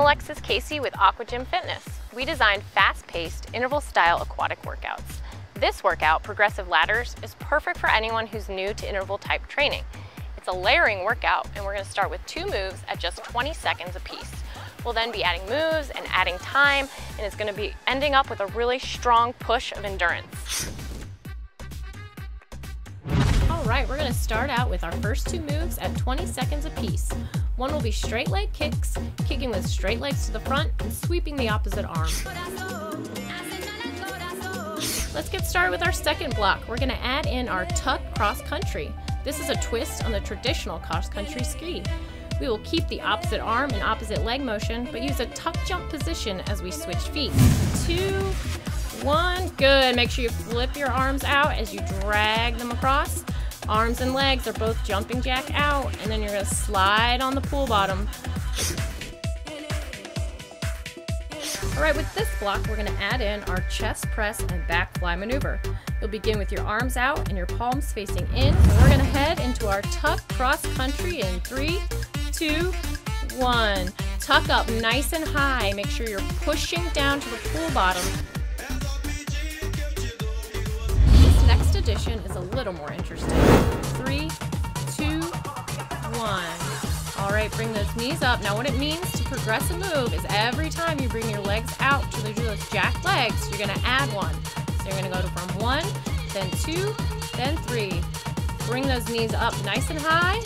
Alexis Casey with Aquagym Fitness. We design fast-paced, interval-style aquatic workouts. This workout, Progressive Ladders, is perfect for anyone who's new to interval-type training. It's a layering workout, and we're gonna start with two moves at just 20 seconds apiece. We'll then be adding moves and adding time, and it's gonna be ending up with a really strong push of endurance. All right, we're gonna start out with our first two moves at 20 seconds apiece. One will be straight leg kicks, kicking with straight legs to the front and sweeping the opposite arm. Let's get started with our second block. We're gonna add in our tuck cross country. This is a twist on the traditional cross country ski. We will keep the opposite arm and opposite leg motion, but use a tuck jump position as we switch feet. Two, one, good. Make sure you flip your arms out as you drag them across. Arms and legs are both jumping jack out, and then you're gonna slide on the pool bottom. All right, with this block, we're gonna add in our chest press and back fly maneuver. You'll begin with your arms out and your palms facing in. And we're gonna head into our tuck cross country in three, two, one. Tuck up nice and high. Make sure you're pushing down to the pool bottom addition is a little more interesting. Three, two, one. All right, bring those knees up. Now what it means to progress a move is every time you bring your legs out to those jack legs, you're gonna add one. So you're gonna go from one, then two, then three. Bring those knees up nice and high.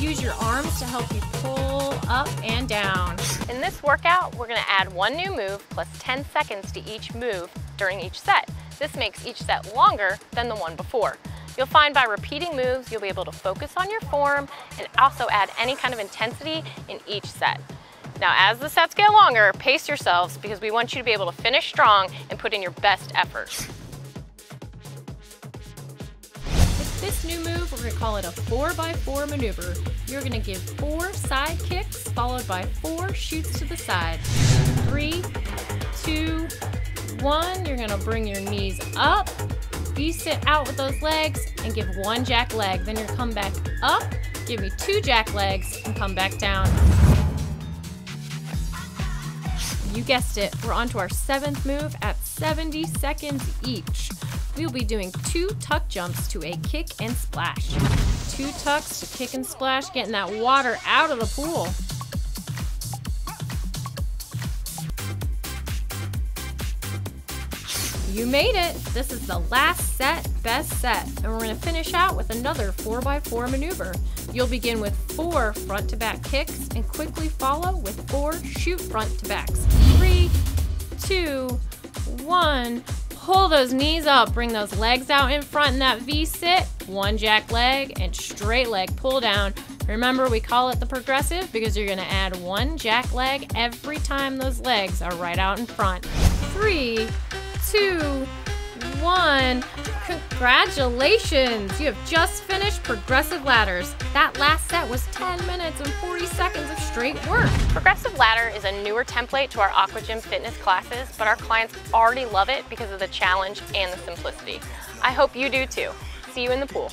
Use your arms to help you pull up and down. In this workout, we're gonna add one new move plus 10 seconds to each move during each set. This makes each set longer than the one before. You'll find by repeating moves, you'll be able to focus on your form and also add any kind of intensity in each set. Now, as the sets get longer, pace yourselves because we want you to be able to finish strong and put in your best effort. With this new move, we're gonna call it a four by four maneuver. You're gonna give four side kicks followed by four shoots to the side. Three, two, one, you're gonna bring your knees up. You sit out with those legs and give one jack leg. Then you come back up, give me two jack legs, and come back down. You guessed it, we're on to our seventh move at 70 seconds each. We will be doing two tuck jumps to a kick and splash. Two tucks to kick and splash, getting that water out of the pool. You made it! This is the last set, best set, and we're going to finish out with another 4x4 maneuver. You'll begin with four front to back kicks and quickly follow with four shoot front to backs. Three, two, one. Pull those knees up, bring those legs out in front in that V sit. One jack leg and straight leg pull down. Remember, we call it the progressive because you're gonna add one jack leg every time those legs are right out in front. Three, two, one. Congratulations! You have just finished Progressive Ladders. That last set was 10 minutes and 40 seconds of straight work. Progressive Ladder is a newer template to our Aquagym fitness classes, but our clients already love it because of the challenge and the simplicity. I hope you do too. See you in the pool.